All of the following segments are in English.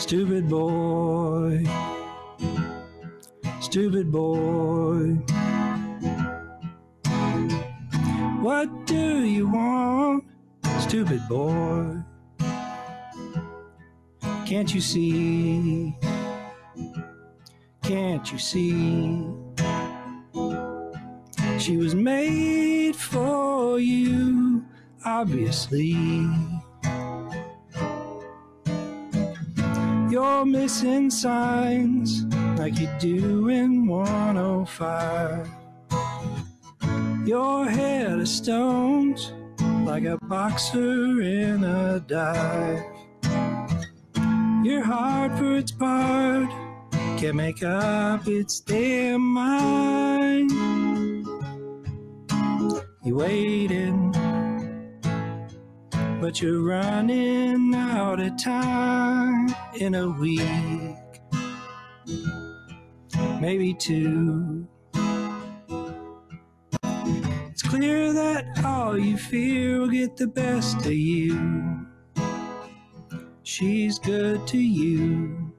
Stupid boy. Stupid boy. What do you want, stupid boy? Can't you see? Can't you see? She was made for you, obviously. You're missing signs like you do in 105. Your head is stones like a boxer in a dive. Your heart for its part can't make up its damn mind. You're waiting, but you're running out of time in a week, maybe two. It's clear that all you fear will get the best of you. She's good to you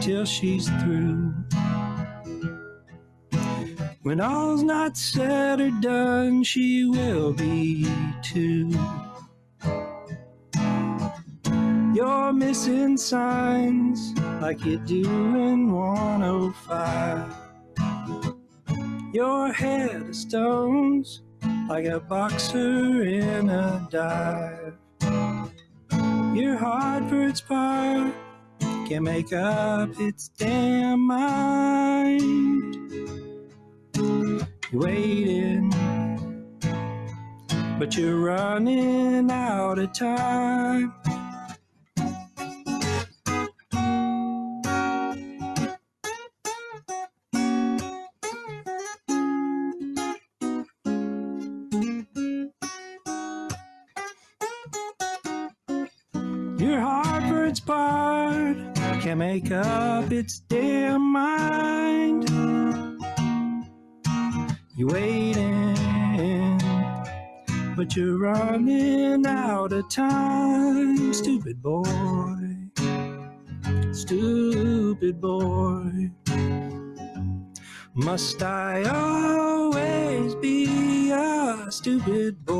till she's through. When all's not said or done, she will be too. You're missing signs like you do in 105. Your head of stones like a boxer in a dive. Your heart for its part can't make up its damn mind. You're waiting, but you're running out of time. Your heart its part can't make up its damn mind. You're waiting, but you're running out of time. Stupid boy, stupid boy. Must I always be a stupid boy?